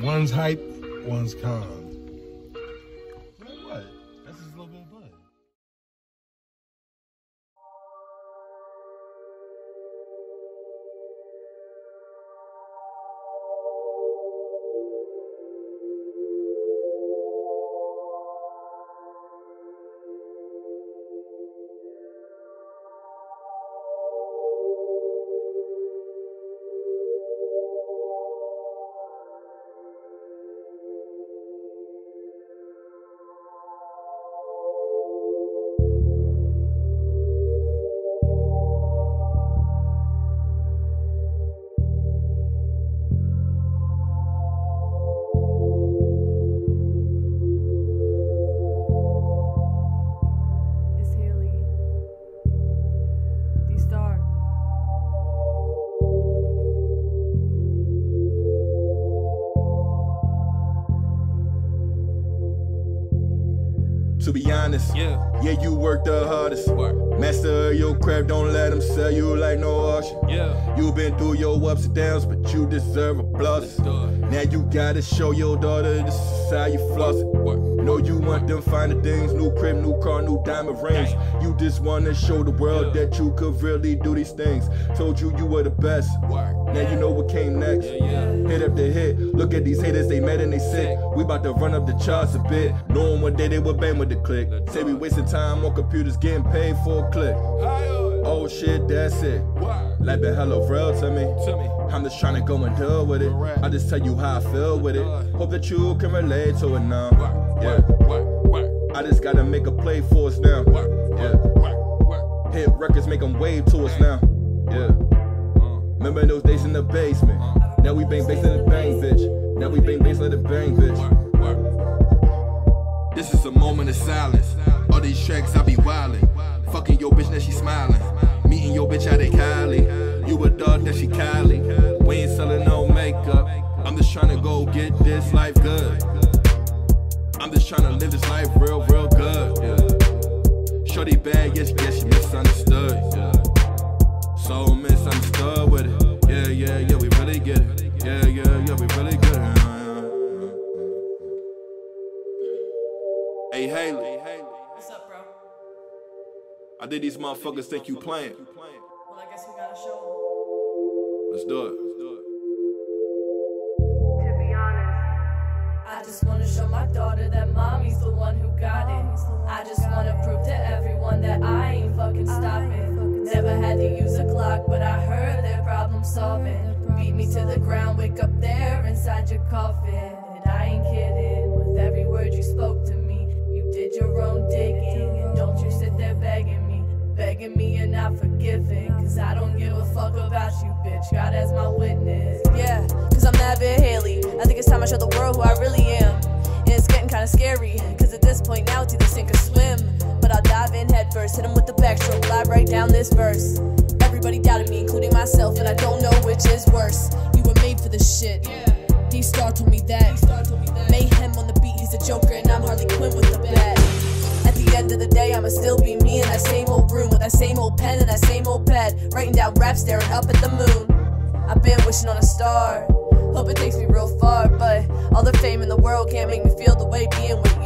One's hype, one's calm. To be honest, Yeah. yeah, you work the hardest. Work. Master your craft, don't let them sell you like no auction. Yeah. you been through your ups and downs, but you deserve applause. Now you gotta show your daughter this is how you floss it. Work. Know you want them finer things, new crib, new car, new diamond rings. You just wanna show the world Yeah. that you could really do these things. Told you you were the best. Work. Now you know what came next. Yeah, yeah. Hit up the hit. Look at these haters, they mad and they sick. We about to run up the charts a bit. Knowing one day they will bang with the click. Say we wasting time on computers getting paid for a click. Oh shit, that's it. Like been hello real to me. I'm just trying to go and deal with it. I just tell you how I feel with it. Hope that you can relate to it now. Yeah. I just gotta make a play for us now. Yeah. Hit records, make them wave to us now. Yeah. Uh. Remember those days in the basement? Now we bang bass in the bang, bitch. Now we bang bass in the bang, bitch. This is a moment of silence. All these tracks, I be wildin'. Fucking your bitch, now she smiling. Meeting your bitch out at Cali. You a dog, that she Cali. We ain't selling no makeup. I'm just trying to go get this life good. I'm just trying to live this life real, real good. Yeah. Shorty bad, yes, yes, she misunderstood. Yeah. So misunderstood with it. Yeah, yeah, yeah, we really get it. Yeah, yeah, yeah, we really get it. Hey Hailey, Hailey. What's up, bro? I think these motherfuckers think you playing. Well, I guess we gotta show them. Let's do it. To be honest, I just wanna show my daughter that mommy's the one who got it. I just wanna prove to everyone that I ain't fucking stopping. Never had to use a Glock, but I heard they're problem solving. Beat me to the ground, wake up there inside your coffin. And I ain't kidding your own digging, and don't you sit there begging me. Begging me and not forgiving. Cause I don't give a fuck about you, bitch. God as my witness. Yeah, cause I'm bit Hailey. I think it's time I show the world who I really am. And it's getting kinda scary. Cause at this point now it's either sink or swim. But I'll dive in head first, hit him with the backstroke, glide right down this verse. Everybody doubted me, including myself, and I don't know which is worse. You were made for this shit. D Star told me that. Mayhem on the beat, he's a joker, and I'm Harley Quinn with the day, I'ma still be me in that same old room with that same old pen and that same old bed, writing down raps, staring up at the moon. I've been wishing on a star, hope it takes me real far, but all the fame in the world can't make me feel the way being with